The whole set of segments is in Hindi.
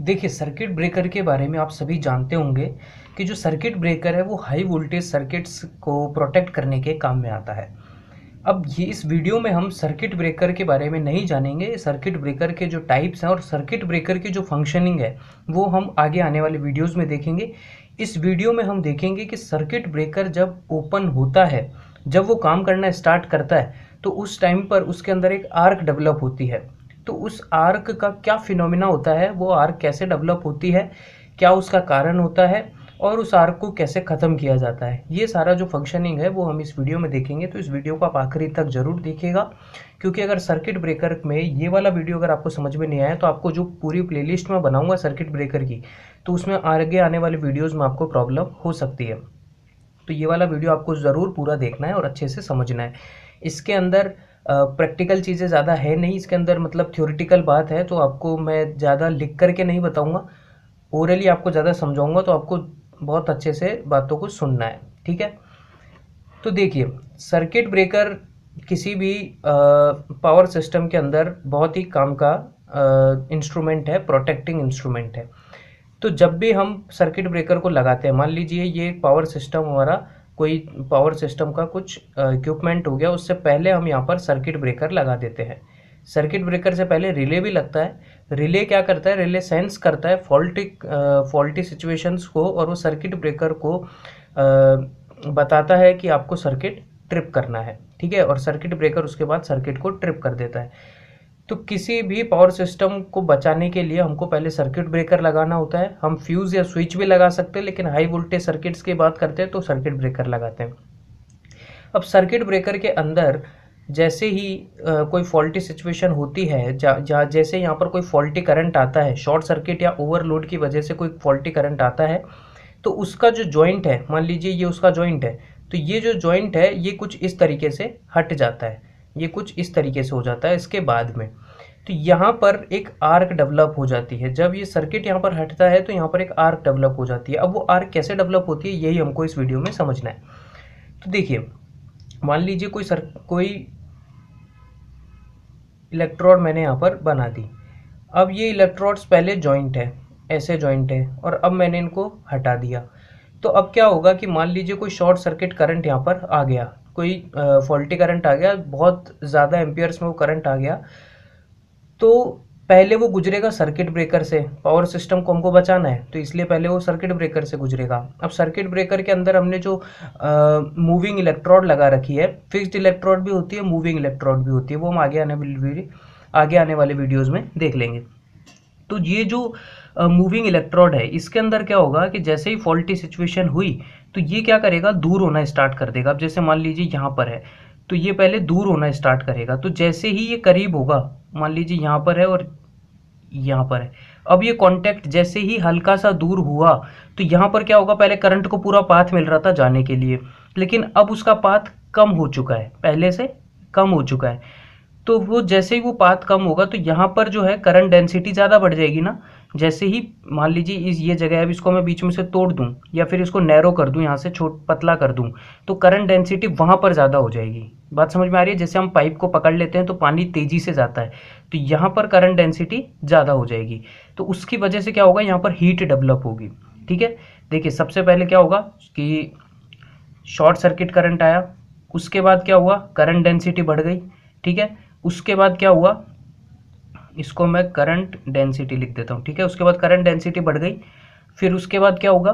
देखिए सर्किट ब्रेकर के बारे में आप सभी जानते होंगे कि जो सर्किट ब्रेकर है, वो हाई वोल्टेज सर्किट्स को प्रोटेक्ट करने के काम में आता है। अब ये इस वीडियो में हम सर्किट ब्रेकर के बारे में नहीं जानेंगे। सर्किट ब्रेकर के जो टाइप्स हैं और सर्किट ब्रेकर की जो फंक्शनिंग है, वो हम आगे आने वाले वीडियोस में देखेंगे। इस वीडियो में हम देखेंगे कि सर्किट ब्रेकर जब ओपन होता है, जब वो काम करना स्टार्ट करता है तो उस टाइम पर उसके अंदर एक आर्क डेवलप होती है। तो उस आर्क का क्या फिनोमिना होता है? वो आर्क कैसे डेवलप होती है? क्या उसका कारण होता है? और उस आर्क को कैसे ख़त्म किया जाता है? ये सारा जो फंक्शनिंग है, वो हम इस वीडियो में देखेंगे। तो इस वीडियो को आप आखिरी तक ज़रूर देखिएगा। क्योंकि अगर सर्किट ब्रेकर में ये वाला वीडियो अगर आपको समझ में नहीं आया तो आपको जो पूरी प्लेलिस्ट में बनाऊँगा सर्किट ब्रेकर की तो उसमें आगे आने वाले वीडियोज़ में आपको प्रॉब्लम हो सकती है। तो ये वाला वीडियो आपको ज़रूर पूरा देखना है और अच्छे से समझना है। इसके अंदर प्रैक्टिकल चीज़ें ज़्यादा है नहीं, इसके अंदर मतलब थ्योरेटिकल बात है तो आपको मैं ज़्यादा लिख करके नहीं बताऊँगा। ओरली आपको ज़्यादा समझाऊँगा तो आपको बहुत अच्छे से बातों को सुनना है, ठीक है? तो देखिए सर्किट ब्रेकर किसी भी पावर सिस्टम के अंदर बहुत ही काम का इंस्ट्रूमेंट है प्रोटेक्टिंग इंस्ट्रूमेंट है। तो जब भी हम सर्किट ब्रेकर को लगाते हैं, मान लीजिए ये पावर सिस्टम हमारा कोई पावर सिस्टम का कुछ इक्विपमेंट हो गया उससे पहले हम यहाँ पर सर्किट ब्रेकर लगा देते हैं। सर्किट ब्रेकर से पहले रिले भी लगता है। रिले क्या करता है? रिले सेंस करता है फॉल्टी फॉल्टी सिचुएशंस को और वो सर्किट ब्रेकर को आ, बताता है कि आपको सर्किट ट्रिप करना है। ठीक है? और सर्किट ब्रेकर उसके बाद सर्किट को ट्रिप कर देता है। तो किसी भी पावर सिस्टम को बचाने के लिए हमको पहले सर्किट ब्रेकर लगाना होता है। हम फ्यूज़ या स्विच भी लगा सकते हैं लेकिन हाई वोल्टेज सर्किट्स की बात करते हैं तो सर्किट ब्रेकर लगाते हैं। अब सर्किट ब्रेकर के अंदर जैसे ही आ, कोई फॉल्टी सिचुएशन होती है जा, जा जैसे यहाँ पर कोई फॉल्टी करंट आता है शॉर्ट सर्किट या ओवरलोड की वजह से कोई फॉल्टी करंट आता है तो उसका जो जॉइंट है मान लीजिए ये उसका जॉइंट है तो ये जो जॉइंट है ये कुछ इस तरीके से हट जाता है। ये कुछ इस तरीके से हो जाता है इसके बाद में। तो यहाँ पर एक आर्क डेवलप हो जाती है। जब ये सर्किट यहाँ पर हटता है तो यहाँ पर एक आर्क डेवलप हो जाती है। अब वो आर्क कैसे डेवलप होती है, यही हमको इस वीडियो में समझना है। तो देखिए, मान लीजिए कोई सर, कोई इलेक्ट्रोड मैंने यहाँ पर बना दी। अब ये इलेक्ट्रोड्स पहले जॉइंट है, ऐसे जॉइंट है, और अब मैंने इनको हटा दिया। तो अब क्या होगा कि मान लीजिए कोई शॉर्ट सर्किट करंट यहाँ पर आ गया। कोई फॉल्टी करंट आ गया, बहुत ज़्यादा एम्पियर्स में वो करंट आ गया तो पहले वो गुजरेगा सर्किट ब्रेकर से पावर सिस्टम को हमको बचाना है तो इसलिए पहले वो सर्किट ब्रेकर से गुजरेगा। अब सर्किट ब्रेकर के अंदर हमने जो मूविंग इलेक्ट्रोड लगा रखी है फिक्स्ड इलेक्ट्रोड भी होती है मूविंग इलेक्ट्रोड भी होती है, वो हम आगे आने आगे आने वाले वीडियोज़ में देख लेंगे। तो ये जो मूविंग इलेक्ट्रोड है, इसके अंदर क्या होगा कि जैसे ही फॉल्टी सिचुएशन हुई तो ये क्या करेगा? दूर होना स्टार्ट कर देगा। अब जैसे मान लीजिए यहाँ पर है तो ये पहले दूर होना स्टार्ट करेगा। तो जैसे ही ये करीब होगा, मान लीजिए यहाँ पर है और यहाँ पर है। अब ये कांटेक्ट जैसे ही हल्का सा दूर हुआ तो यहाँ पर क्या होगा? पहले करंट को पूरा पाथ मिल रहा था जाने के लिए। लेकिन अब उसका पाथ कम हो चुका है। पहले से कम हो चुका है। तो वो जैसे ही वो पाथ कम होगा तो यहाँ पर जो है करंट डेंसिटी ज़्यादा बढ़ जाएगी ना। जैसे ही, मान लीजिए इस, ये जगह है इसको मैं बीच में से तोड़ दूँ या फिर इसको नैरो कर दूँ, यहाँ से छोट, पतला कर दूँ तो करंट डेंसिटी वहाँ पर ज़्यादा हो जाएगी। बात समझ में आ रही है? जैसे हम पाइप को पकड़ लेते हैं तो पानी तेज़ी से जाता है तो यहाँ पर करंट डेंसिटी ज़्यादा हो जाएगी। तो उसकी वजह से क्या होगा? यहाँ पर हीट डेवलप होगी, ठीक है? देखिए, सबसे पहले क्या होगा कि शॉर्ट सर्किट करंट आया, उसके बाद क्या हुआ? करंट डेंसिटी बढ़ गई, ठीक है? उसके बाद क्या हुआ? इसको मैं करंट डेंसिटी लिख देता हूँ, ठीक है? उसके बाद करंट डेंसिटी बढ़ गई, फिर उसके बाद क्या होगा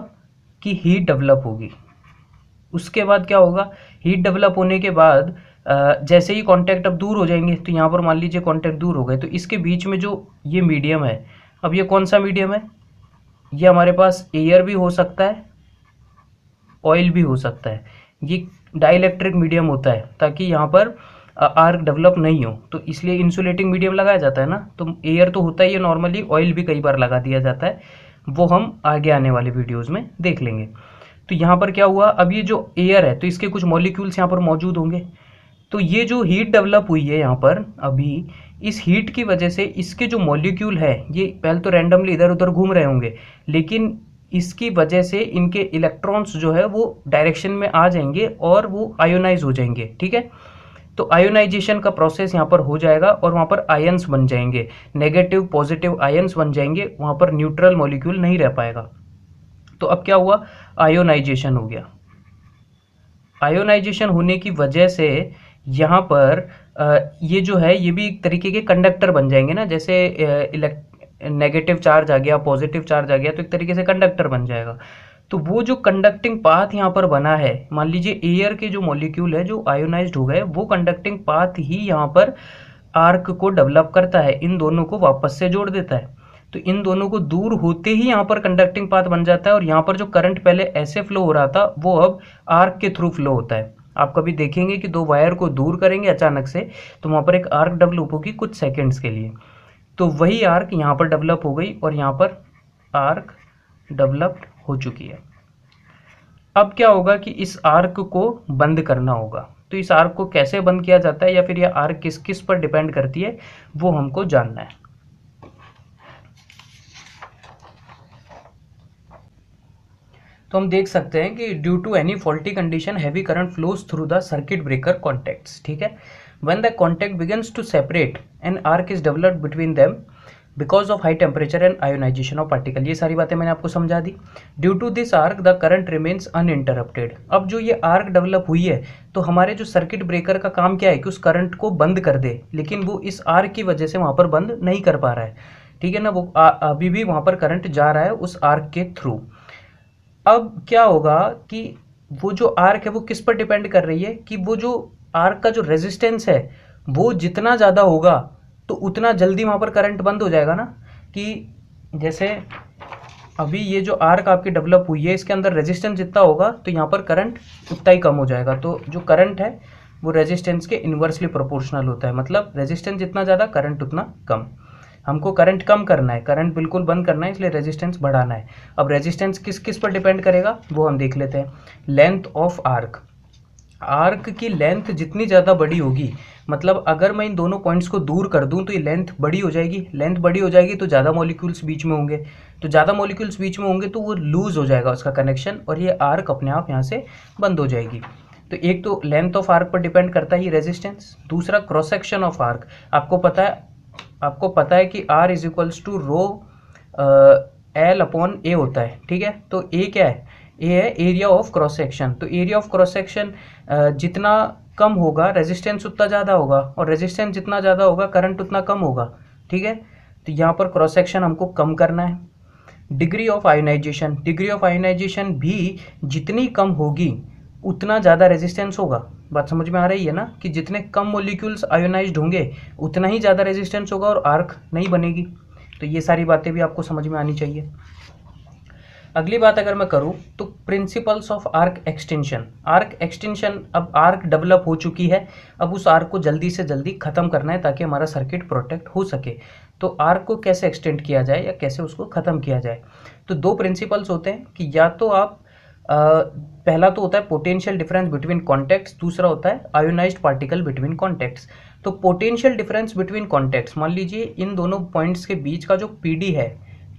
कि हीट डेवलप होगी। उसके बाद क्या होगा? हीट डेवलप होने के बाद जैसे ही कांटेक्ट अब दूर हो जाएँगे तो यहाँ पर मान लीजिए कांटेक्ट दूर हो गए तो इसके बीच में जो ये मीडियम है, अब ये कौन सा मीडियम है? ये हमारे पास एयर भी हो सकता है ऑयल भी हो सकता है। ये डाइलेक्ट्रिक मीडियम होता है, ताकि यहाँ पर आर्क डेवलप नहीं हो तो इसलिए इंसुलेटिंग मीडियम लगाया जाता है ना? तो एयर तो होता ही है नॉर्मली ऑयल भी कई बार लगा दिया जाता है। वो हम आगे आने वाले वीडियोज़ में देख लेंगे। तो यहाँ पर क्या हुआ? अब ये जो एयर है तो इसके कुछ मॉलिक्यूल्स यहाँ पर मौजूद होंगे। तो ये जो हीट डेवलप हुई है यहाँ पर अभी, इस हीट की वजह से इसके जो मॉलिक्यूल है, ये पहले तो रैंडमली इधर उधर घूम रहे होंगे, लेकिन इसकी वजह से इनके इलेक्ट्रॉन्स जो है, वो डायरेक्शन में आ जाएँगे और वो आयोनाइज हो जाएँगे, ठीक है? तो आयोनाइजेशन का प्रोसेस यहाँ पर हो जाएगा और वहाँ पर आयन्स बन जाएँगे। नेगेटिव पॉजिटिव आयन्स बन जाएँगे, वहाँ पर न्यूट्रल मॉलिक्यूल नहीं रह पाएगा। तो अब क्या हुआ? आयोनाइजेशन हो गया। आयोनाइजेशन होने की वजह से यहाँ पर ये जो है, ये भी एक तरीके के कंडक्टर बन जाएँगे ना, जैसे इलेक्ट नेगेटिव चार्ज आ गया पॉजिटिव चार्ज आ गया तो एक तरीके से कंडक्टर बन जाएगा। तो वो जो कंडक्टिंग पाथ यहाँ पर बना है, मान लीजिए एयर के जो मॉलिक्यूल है, जो आयोनाइज्ड हो गए, वो कंडक्टिंग पाथ ही यहाँ पर आर्क को डेवलप करता है, इन दोनों को वापस से जोड़ देता है। तो इन दोनों को दूर होते ही यहाँ पर कंडक्टिंग पाथ बन जाता है और यहाँ पर जो करंट पहले ऐसे फ्लो हो रहा था, वो अब आर्क के थ्रू फ्लो होता है। आप कभी देखेंगे कि दो वायर को दूर करेंगे अचानक से तो वहाँ पर एक आर्क डेवलप होगी कुछ सेकेंड्स के लिए। तो वही आर्क यहाँ पर डेवलप हो गई और यहाँ पर आर्क डेवलप्ड हो चुकी है। अब क्या होगा कि इस आर्क को बंद करना होगा। तो इस आर्क को कैसे बंद किया जाता है या फिर यह आर्क किस किस पर डिपेंड करती है, वो हमको जानना है। तो हम देख सकते हैं कि due to any faulty condition heavy current flows through the circuit breaker contacts ठीक है? When the contact begins to separate, an arc is developed between them because of high temperature and ionization of particle ये सारी बातें मैंने आपको समझा दी। Due to this arc the current remains uninterrupted अब जो ये आर्क डेवलप हुई है तो हमारे जो सर्किट ब्रेकर का काम क्या है कि उस करंट को बंद कर दे लेकिन वो इस आर्क की वजह से वहाँ पर बंद नहीं कर पा रहा है। ठीक है ना? वो आ, अभी भी वहाँ पर करंट जा रहा है उस आर्क के थ्रू अब क्या होगा कि वो जो आर्क है वो किस पर डिपेंड कर रही है? कि वो जो आर्क का जो रेजिस्टेंस है वो जितना ज़्यादा होगा तो उतना जल्दी वहाँ पर करंट बंद हो जाएगा ना? कि जैसे अभी ये जो आर्क आपकी डेवलप हुई है, इसके अंदर रेजिस्टेंस जितना होगा तो यहाँ पर करंट उतना ही कम हो जाएगा। तो जो करंट है, वो रेजिस्टेंस के इन्वर्सली प्रोपोर्शनल होता है। मतलब रेजिस्टेंस जितना ज़्यादा करंट उतना कम। हमको करंट कम करना है। करंट बिल्कुल बंद करना है, इसलिए रेजिस्टेंस बढ़ाना है। अब रेजिस्टेंस किस किस पर डिपेंड करेगा, वो हम देख लेते हैं। लेंथ ऑफ़ आर्क आर्क की लेंथ जितनी ज़्यादा बड़ी होगी मतलब अगर मैं इन दोनों पॉइंट्स को दूर कर दूँ तो ये लेंथ बड़ी हो जाएगी। लेंथ बड़ी हो जाएगी तो ज़्यादा मॉलिक्यूल्स बीच में होंगे। तो ज़्यादा मॉलिक्यूल्स बीच में होंगे तो वो लूज़ हो जाएगा उसका कनेक्शन और ये आर्क अपने आप यहाँ से बंद हो जाएगी। तो एक तो लेंथ ऑफ़ आर्क पर डिपेंड करता है ये रेजिस्टेंस दूसरा क्रॉस सेक्शन ऑफ़ आर्क आपको पता है, आपको पता है कि R is equals to rho L upon A होता है, ठीक है? तो ए क्या है? ए है एरिया ऑफ़ क्रॉस सेक्शन तो एरिया ऑफ़ क्रॉस सेक्शन जितना कम होगा रेजिस्टेंस उतना ज़्यादा होगा और रेजिस्टेंस जितना ज़्यादा होगा करंट उतना कम होगा, ठीक है? तो यहाँ पर क्रॉस सेक्शन हमको कम करना है। Degree of ionization degree of ionization भी जितनी कम होगी, उतना ज़्यादा रेजिस्टेंस होगा। बात समझ में आ रही है ना? कि जितने कम मोलिक्यूल्स आयोनाइज्ड होंगे, उतना ही ज़्यादा रेजिस्टेंस होगा और आर्क नहीं बनेगी। तो ये सारी बातें भी आपको समझ में आनी चाहिए। अगली बात अगर मैं करूँ तो principles of arc extension arc extension अब आर्क डेवलप हो चुकी है। अब उस आर्क को जल्दी से जल्दी ख़त्म करना है ताकि हमारा सर्किट प्रोटेक्ट हो सके। तो आर्क को कैसे एक्सटेंड किया जाए या कैसे उसको ख़त्म किया जाए? तो दो प्रिंसिपल्स होते हैं कि या तो आप आ, पहला तो होता है पोटेंशियल डिफरेंस बिटवीन कॉन्टैक्ट्स दूसरा होता है आयोनाइज्ड पार्टिकल बिटवीन कॉन्टैक्ट्स तो पोटेंशियल डिफरेंस बिटवीन कॉन्टैक्ट्स मान लीजिए इन दोनों पॉइंट्स के बीच का जो पीडी है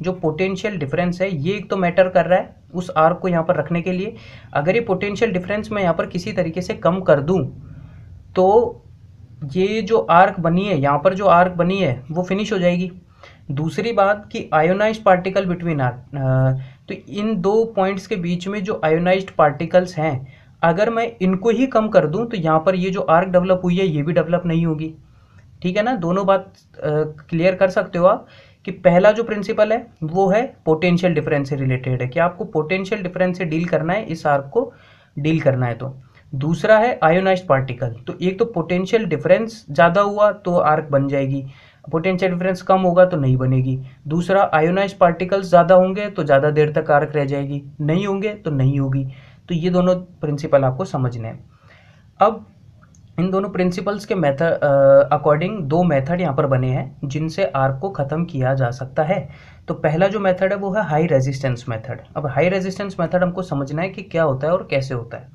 जो पोटेंशियल डिफरेंस है, ये एक तो मैटर कर रहा है उस आर्क को यहाँ पर रखने के लिए। अगर ये पोटेंशियल डिफरेंस मैं यहाँ पर किसी तरीके से कम कर दूँ तो ये जो आर्क बनी है, यहाँ पर जो आर्क बनी है, वो फिनिश हो जाएगी। दूसरी बात कि आयोनाइज पार्टिकल बिटवीन आर्क तो इन दो पॉइंट्स के बीच में जो आयोनाइज पार्टिकल्स हैं, अगर मैं इनको ही कम कर दूँ तो यहाँ पर ये जो आर्क डेवलप हुई है, ये भी डेवलप नहीं होगी। ठीक है ना? दोनों बात क्लियर कर सकते हो आप? कि पहला जो प्रिंसिपल है, वो है पोटेंशियल डिफरेंस से रिलेटेड है कि आपको पोटेंशियल डिफरेंस से डील करना है, इस आर्क को डील करना है तो। दूसरा है आयोनाइज पार्टिकल तो एक तो पोटेंशियल डिफरेंस ज़्यादा हुआ तो आर्क बन जाएगी। पोटेंशियल डिफरेंस कम होगा तो नहीं बनेगी। दूसरा आयोनाइज पार्टिकल्स ज़्यादा होंगे तो ज़्यादा देर तक आर्क रह जाएगी। नहीं होंगे तो नहीं होगी। तो ये दोनों प्रिंसिपल आपको समझने हैं। अब इन दोनों प्रिंसिपल्स के मेथड अकॉर्डिंग दो मेथड यहाँ पर बने हैं, जिनसे आर्क को ख़त्म किया जा सकता है। तो पहला जो मेथड है, वो है हाई रेजिस्टेंस मेथड अब हाई रेजिस्टेंस मेथड हमको समझना है कि क्या होता है और कैसे होता है।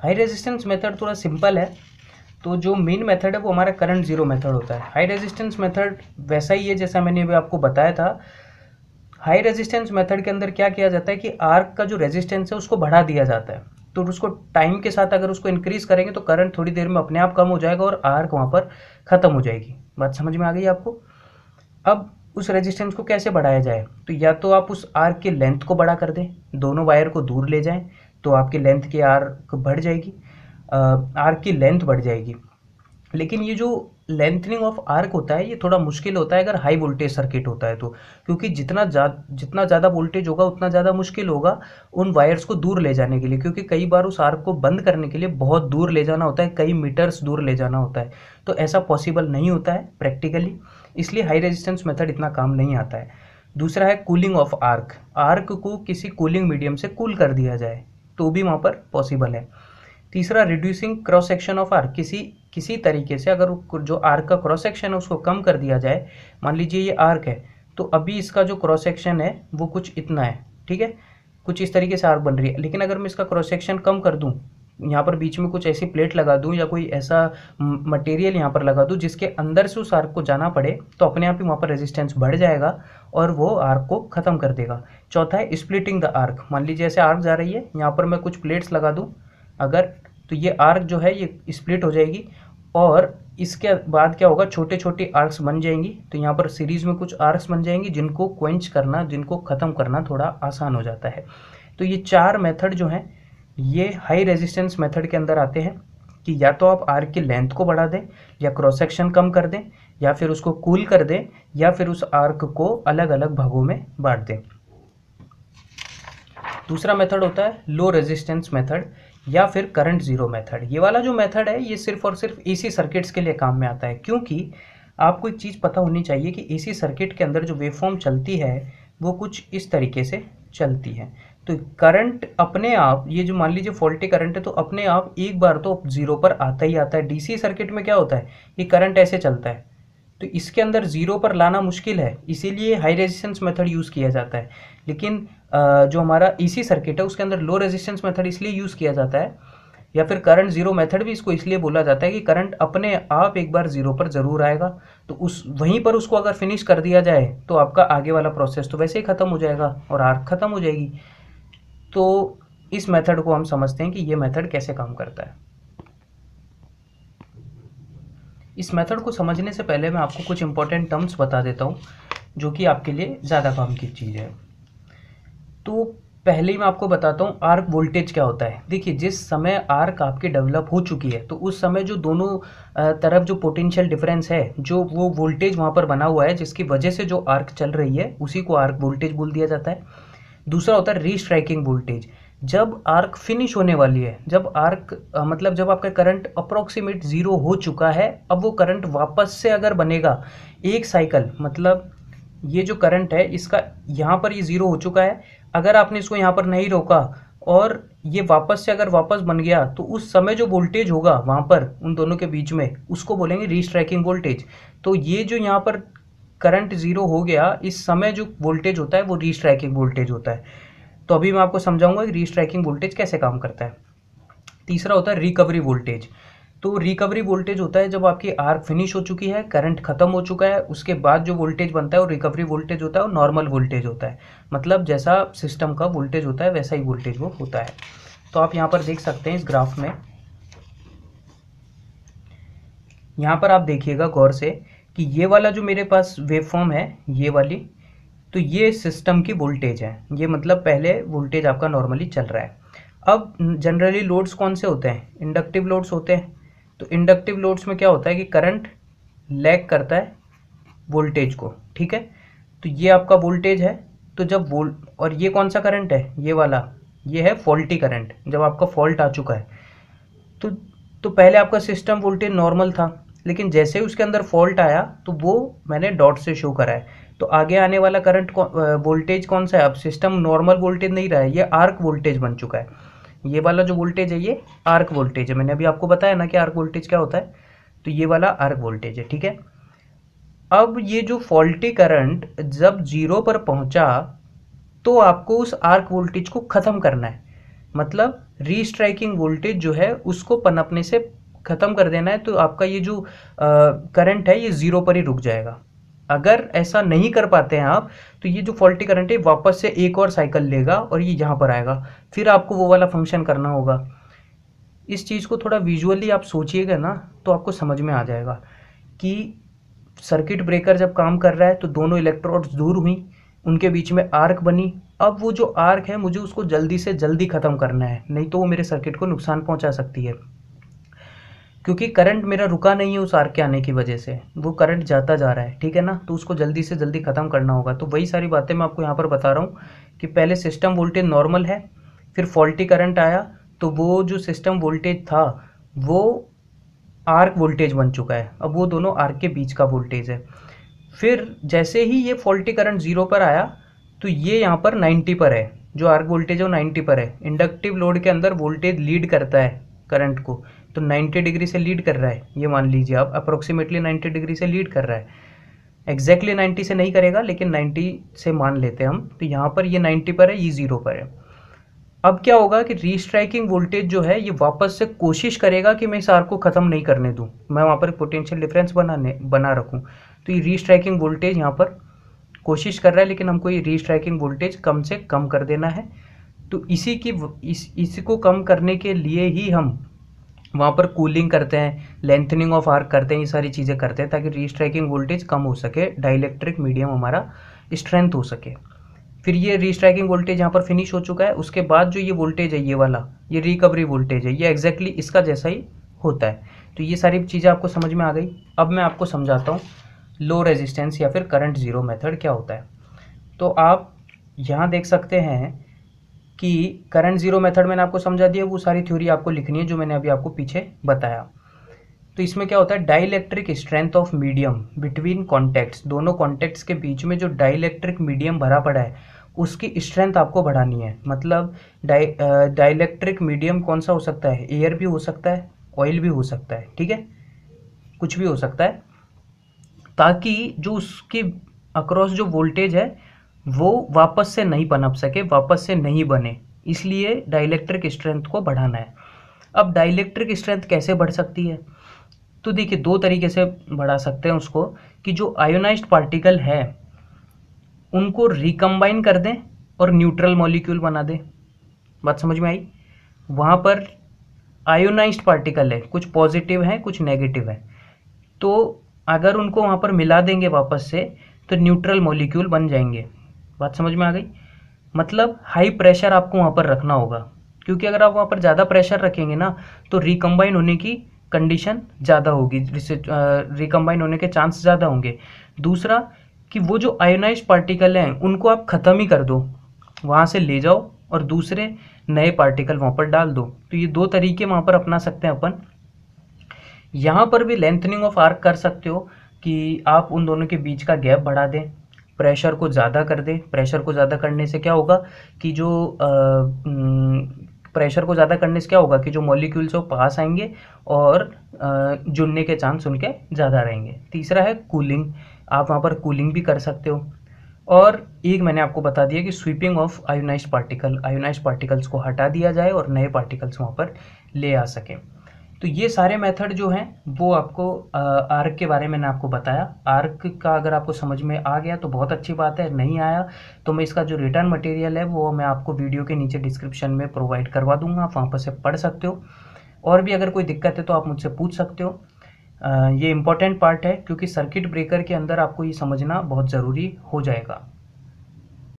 हाई रेजिस्टेंस मेथड थोड़ा सिंपल है। तो जो मेन मेथड है, वो हमारा करंट ज़ीरो मेथड होता है। हाई रेजिस्टेंस मेथड वैसा ही है, जैसा मैंने अभी आपको बताया था। हाई रेजिस्टेंस मेथड के अंदर क्या किया जाता है कि आर्क का जो रेजिस्टेंस है, उसको बढ़ा दिया जाता है। तो उसको टाइम के साथ अगर उसको इंक्रीज करेंगे तो करंट थोड़ी देर में अपने आप कम हो जाएगा और आर्क वहाँ पर ख़त्म हो जाएगी। बात समझ में आ गई आपको? अब उस रेजिस्टेंस को कैसे बढ़ाया जाए? तो या तो आप उस आर्क के लेंथ को बड़ा कर दें, दोनों वायर को दूर ले जाएँ तो आपकी लेंथ की आर्क बढ़ जाएगी आर्क की लेंथ बढ़ जाएगी। लेकिन ये जो लेंथनिंग ऑफ़ आर्क होता है, ये थोड़ा मुश्किल होता है अगर हाई वोल्टेज सर्किट होता है तो क्योंकि जितना जा, जितना ज़्यादा वोल्टेज होगा, उतना ज़्यादा मुश्किल होगा उन वायर्स को दूर ले जाने के लिए, क्योंकि कई बार उस आर्क को बंद करने के लिए बहुत दूर ले जाना होता है, कई मीटर्स दूर ले जाना होता है तो ऐसा पॉसिबल नहीं होता है प्रैक्टिकली, इसलिए हाई रेजिस्टेंस मेथड इतना काम नहीं आता है। दूसरा है कूलिंग ऑफ़ आर्क आर्क को किसी कूलिंग मीडियम से कूल कर दिया जाए तो भी वहाँ पर पॉसिबल है। तीसरा reducing cross section of arc किसी किसी तरीके से अगर जो आर्क का क्रॉस सेक्शन है, उसको कम कर दिया जाए, मान लीजिए ये आर्क है तो अभी इसका जो क्रॉस सेक्शन है, वो कुछ इतना है, ठीक है? कुछ इस तरीके से आर्क बन रही है। लेकिन अगर मैं इसका क्रॉस सेक्शन कम कर दूँ, यहाँ पर बीच में कुछ ऐसी प्लेट लगा दूँ या कोई ऐसा मटेरियल यहाँ पर लगा दूँ, जिसके अंदर से उस आर्क को जाना पड़े तो अपने आप ही वहाँ पर रेजिस्टेंस बढ़ जाएगा और वो आर्क को ख़त्म कर देगा। चौथा है स्प्लिटिंग द आर्क मान लीजिए ऐसे आर्क जा रही है, यहाँ पर मैं कुछ प्लेट्स लगा दूँ, अगर तो ये आर्क जो है, ये स्प्लिट हो जाएगी और इसके बाद क्या होगा छोटे छोटे आर्क्स बन जाएँगी। तो यहाँ पर सीरीज़ में कुछ आर्क्स बन जाएँगी जिनको क्वेंच करना, जिनको ख़त्म करना थोड़ा आसान हो जाता है। तो ये चार मेथड जो हैं, ये हाई रेजिस्टेंस मेथड के अंदर आते हैं कि या तो आप आर्क की लेंथ को बढ़ा दें, या क्रॉस सेक्शन कम कर दें, या फिर उसको कूल कर दें, या फिर उस आर्क को अलग अलग भागों में बांट दें। दूसरा मेथड होता है लो रेजिस्टेंस मेथड या फिर करंट ज़ीरो मेथड ये वाला जो मेथड है, ये सिर्फ़ और सिर्फ़ एसी सर्किट्स के लिए काम में आता है, क्योंकि आपको एक चीज़ पता होनी चाहिए कि एसी सर्किट के अंदर जो वेवफॉर्म चलती है, वो कुछ इस तरीके से चलती है। तो करंट अपने आप, ये जो मान लीजिए फॉल्टी करंट है तो अपने आप एक बार तो ज़ीरो पर आता ही आता है। डीसी सर्किट में क्या होता है? ये करंट ऐसे चलता है। तो इसके अंदर ज़ीरो पर लाना मुश्किल है, इसीलिए हाई रेजिस्टेंस मेथड यूज़ किया जाता है। लेकिन जो हमारा ईसी सर्किट है, उसके अंदर लो रेजिस्टेंस मेथड इसलिए यूज़ किया जाता है, या फिर करंट ज़ीरो मेथड भी इसको इसलिए बोला जाता है कि करंट अपने आप एक बार ज़ीरो पर ज़रूर आएगा तो उस, वहीं पर उसको अगर फिनिश कर दिया जाए तो आपका आगे वाला प्रोसेस तो वैसे ही ख़त्म हो जाएगा और आर्क ख़त्म हो जाएगी। तो इस मेथड को हम समझते हैं कि ये मेथड कैसे काम करता है। इस मेथड को समझने से पहले मैं आपको कुछ इंपॉर्टेंट टर्म्स बता देता हूँ, जो कि आपके लिए ज़्यादा काम की चीज़ है। तो पहले ही मैं आपको बताता हूँ आर्क वोल्टेज क्या होता है। देखिए, जिस समय आर्क आपकी डेवलप हो चुकी है तो उस समय जो दोनों तरफ़ जो पोटेंशियल डिफरेंस है, जो वो वोल्टेज वहाँ पर बना हुआ है, जिसकी वजह से जो आर्क चल रही है, उसी को आर्क वोल्टेज बोल दिया जाता है। दूसरा होता है रीस्ट्राइकिंग वोल्टेज जब आर्क फिनिश होने वाली है, जब आर्क मतलब जब आपका करंट अप्रोक्सीमेट ज़ीरो हो चुका है, अब वो करंट वापस से अगर बनेगा, एक साइकिल मतलब ये जो करंट है, इसका यहाँ पर ये ज़ीरो हो चुका है। अगर आपने इसको यहाँ पर नहीं रोका और ये वापस से अगर वापस बन गया तो उस समय जो वोल्टेज होगा वहाँ पर, उन दोनों के बीच में, उसको बोलेंगे रीस्ट्राइकिंग वोल्टेज तो ये जो यहाँ पर करंट ज़ीरो हो गया, इस समय जो वोल्टेज होता है, वो रीस्ट्राइकिंग वोल्टेज होता है। तो अभी मैं आपको समझाऊँगा कि रीस्ट्राइकिंग वोल्टेज कैसे काम करता है। तीसरा होता है रिकवरी वोल्टेज तो रिकवरी वोल्टेज होता है जब आपकी आर्क फिनिश हो चुकी है करंट खत्म हो चुका है, उसके बाद जो वोल्टेज बनता है वो रिकवरी वोल्टेज होता है और नॉर्मल वोल्टेज होता है। मतलब जैसा सिस्टम का वोल्टेज होता है, वैसा ही वोल्टेज वो होता है। तो आप यहाँ पर देख सकते हैं इस ग्राफ में। यहाँ पर आप देखिएगा गौर से कि ये वाला जो मेरे पास फॉर्म है, ये वाली तो ये सिस्टम की वोल्टेज है। ये मतलब पहले वोल्टेज आपका नॉर्मली चल रहा है। अब जनरली लोड्स कौन से होते हैं? इंडक्टिव लोड्स होते हैं। तो इंडक्टिव लोड्स में क्या होता है कि करंट लैग करता है वोल्टेज को, ठीक है? तो ये आपका वोल्टेज है। तो जब वोल और ये कौन सा करंट है? ये वाला। ये है फॉल्टी करंट जब आपका फॉल्ट आ चुका है। तो तो पहले आपका सिस्टम वोल्टेज नॉर्मल था, लेकिन जैसे ही उसके अंदर फॉल्ट आया तो वो मैंने डॉट से शो करा है। तो आगे आने वाला करंट वोल्टेज कौन सा है? अब सिस्टम नॉर्मल वोल्टेज नहीं रहा है, ये आर्क वोल्टेज बन चुका है। ये वाला जो वोल्टेज है, ये आर्क वोल्टेज है। मैंने अभी आपको बताया ना कि आर्क वोल्टेज क्या होता है? तो ये वाला आर्क वोल्टेज है, ठीक है? अब ये जो फॉल्टी करंट जब ज़ीरो पर पहुँचा तो आपको उस आर्क वोल्टेज को ख़त्म करना है। मतलब रीस्ट्राइकिंग वोल्टेज जो है, उसको पनपने से ख़त्म कर देना है तो आपका ये जो करंट है, ये ज़ीरो पर ही रुक जाएगा। अगर ऐसा नहीं कर पाते हैं आप तो ये जो फॉल्टी करंट है, वापस से एक और साइकिल लेगा और ये यहाँ पर आएगा। फिर आपको वो वाला फ़ंक्शन करना होगा। इस चीज़ को थोड़ा विजुअली आप सोचिएगा ना तो आपको समझ में आ जाएगा कि सर्किट ब्रेकर जब काम कर रहा है तो दोनों इलेक्ट्रोड्स दूर हुई, उनके बीच में आर्क बनी। अब वो जो आर्क है, मुझे उसको जल्दी से जल्दी ख़त्म करना है, नहीं तो वो मेरे सर्किट को नुकसान पहुँचा सकती है। क्योंकि करंट मेरा रुका नहीं है उस आर्क के आने की वजह से। वो करंट जाता जा रहा है, ठीक है ना? तो उसको जल्दी से जल्दी ख़त्म करना होगा। तो वही सारी बातें मैं आपको यहाँ पर बता रहा हूँ कि पहले सिस्टम वोल्टेज नॉर्मल है, फिर फॉल्टी करंट आया तो वो जो सिस्टम वोल्टेज था, वो आर्क वोल्टेज बन चुका है। अब वो दोनों आर्क के बीच का वोल्टेज है। फिर जैसे ही ये फॉल्टी करंट ज़ीरो पर आया तो ये यहाँ पर 90 पर है। जो आर्क वोल्टेज है वो 90 पर है। इंडक्टिव लोड के अंदर वोल्टेज लीड करता है करंट को। तो 90 डिग्री से लीड कर रहा है, ये मान लीजिए आप अप्रोक्सीमेटली 90 डिग्री से लीड कर रहा है। एग्जैक्टली exactly 90 से नहीं करेगा, लेकिन 90 से मान लेते हैं हम तो यहाँ पर ये 90 पर है, ये ज़ीरो पर है। अब क्या होगा कि रीस्ट्राइकिंग वोल्टेज जो है, ये वापस से कोशिश करेगा कि मैं इस आर को ख़त्म नहीं करने दूँ। मैं वहाँ पर पोटेंशियल डिफरेंस बनाने, बना रखूँ। तो ये रीस्ट्राइकिंग वोल्टेज यहाँ पर कोशिश कर रहा है, लेकिन हमको ये रीस्ट्राइकिंग वोल्टेज कम से कम कर देना है। तो इसी की, इस, इसी को कम करने के लिए ही हम वहाँ पर कूलिंग करते हैं लेंथनिंग ऑफ़ आर्क करते हैं, ये सारी चीज़ें करते हैं ताकि रीस्ट्राइकिंग वोल्टेज कम हो सके डाइलेक्ट्रिक मीडियम हमारा स्ट्रेंथ हो सके। फिर ये रीस्ट्राइकिंग वोल्टेज यहाँ पर फिनिश हो चुका है, उसके बाद जो ये वोल्टेज है, ये वाला, ये रिकवरी वोल्टेज है, ये एग्जैक्टली exactly इसका जैसा ही होता है। तो ये सारी चीज़ें आपको समझ में आ गई। अब मैं आपको समझाता हूँ लो रेजिस्टेंस या फिर करंट ज़ीरो मेथड क्या होता है। तो आप यहाँ देख सकते हैं कि करंट ज़ीरो मेथड मैंने आपको समझा दिया, वो सारी थ्योरी आपको लिखनी है जो मैंने अभी आपको पीछे बताया। तो इसमें क्या होता है? Dielectric strength of medium between contacts दोनों कॉन्टैक्ट्स के बीच में जो डाइलेक्ट्रिक मीडियम भरा पड़ा है, उसकी स्ट्रेंथ आपको बढ़ानी है। मतलब डाई डाइलेक्ट्रिक मीडियम कौन सा हो सकता है? एयर भी हो सकता है ऑयल भी हो सकता है, ठीक है? कुछ भी हो सकता है। ताकि जो उसकी अक्रॉस जो वोल्टेज है वो वापस से नहीं पनप सके, वापस से नहीं बने। इसलिए डाइलेक्ट्रिक स्ट्रेंथ को बढ़ाना है। अब डाइलेक्ट्रिक स्ट्रेंथ कैसे बढ़ सकती है? तो देखिए, दो तरीके से बढ़ा सकते हैं उसको कि जो आयोनाइज पार्टिकल है, उनको रिकम्बाइन कर दें और न्यूट्रल मॉलिक्यूल बना दें। बात समझ में आई? वहाँ पर आयोनाइज पार्टिकल है, कुछ पॉजिटिव है, कुछ नेगेटिव है। तो अगर उनको वहाँ पर मिला देंगे वापस से तो न्यूट्रल मॉलिक्यूल बन जाएँगे। बात समझ में आ गई? मतलब हाई प्रेशर आपको वहाँ पर रखना होगा। क्योंकि अगर आप वहाँ पर ज़्यादा प्रेशर रखेंगे ना तो रिकम्बाइन होने की कंडीशन ज़्यादा होगी, जिससे रिकम्बाइन होने के चांस ज़्यादा होंगे। दूसरा, कि वो जो आयोनाइज पार्टिकल हैं, उनको आप ख़त्म ही कर दो। वहाँ से ले जाओ और दूसरे नए पार्टिकल वहाँ पर डाल दो। तो ये दो तरीके वहाँ पर अपना सकते हैं अपन। यहाँ पर भी लेंथनिंग ऑफ़ आर्क कर सकते हो कि आप उन दोनों के बीच का गैप बढ़ा दें। प्रेशर को ज़्यादा कर दें। प्रेशर को ज़्यादा करने से क्या होगा कि जो प्रेशर को ज़्यादा करने से क्या होगा कि जो मॉलिक्यूल्स वो पास आएँगे और जुड़ने के चांस उनके ज़्यादा रहेंगे। तीसरा है कूलिंग। आप वहाँ पर कूलिंग भी कर सकते हो। और एक मैंने आपको बता दिया कि sweeping of ionize particle ionize particles को हटा दिया जाए और नए पार्टिकल्स वहाँ पर ले आ सकें। तो ये सारे मेथड जो हैं, वो आपको आर्क के बारे में मैंने आपको बताया। आर्क का अगर आपको समझ में आ गया तो बहुत अच्छी बात है, नहीं आया तो मैं इसका जो रिटर्न मटेरियल है, वो मैं आपको वीडियो के नीचे डिस्क्रिप्शन में प्रोवाइड करवा दूँगा, आप वहाँ पर से पढ़ सकते हो। और भी अगर कोई दिक्कत है तो आप मुझसे पूछ सकते हो। ये इंपॉर्टेंट पार्ट है, क्योंकि सर्किट ब्रेकर के अंदर आपको ये समझना बहुत ज़रूरी हो जाएगा।